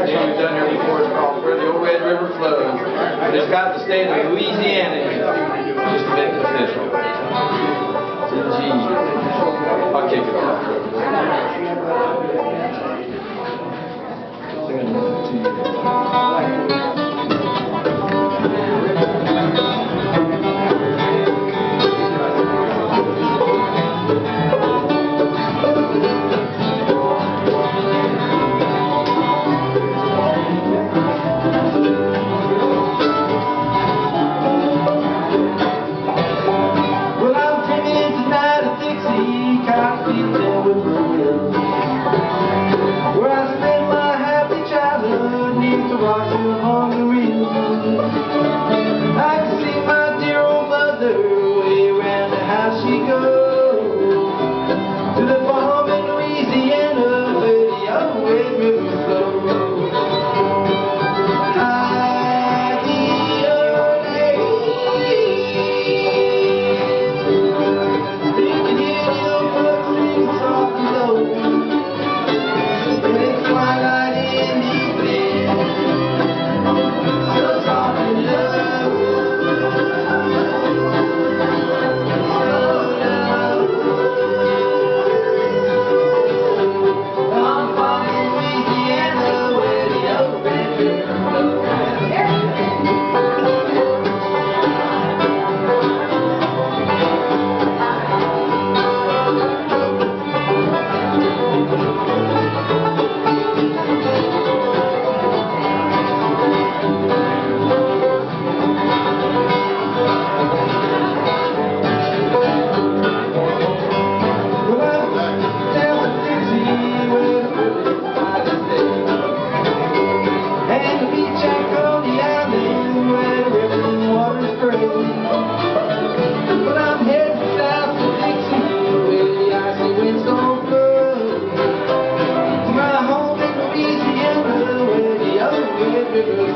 we've done here before. It's called Where the Old Red River Flows. But it's got the state of Louisiana just to make it official. she goes.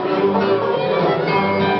Música